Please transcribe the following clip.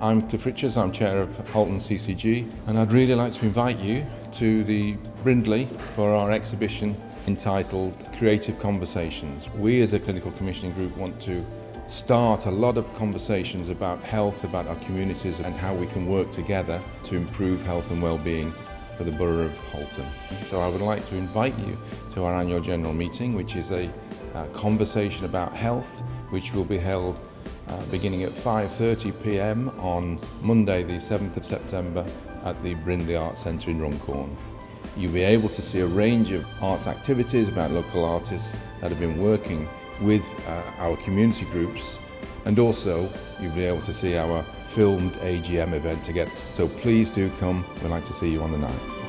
I'm Cliff Richards, I'm Chair of Halton CCG, and I'd really like to invite you to the Brindley for our exhibition entitled Creative Conversations. We as a clinical commissioning group want to start a lot of conversations about health, about our communities and how we can work together to improve health and well-being for the Borough of Halton. So I would like to invite you to our annual general meeting which is a, a conversation about health which will be held uh, beginning at 5.30pm on Monday the 7th of September at the Brindley Arts Centre in Runcorn. You'll be able to see a range of arts activities about local artists that have been working with uh, our community groups and also you'll be able to see our filmed AGM event together. So please do come, we'd like to see you on the night.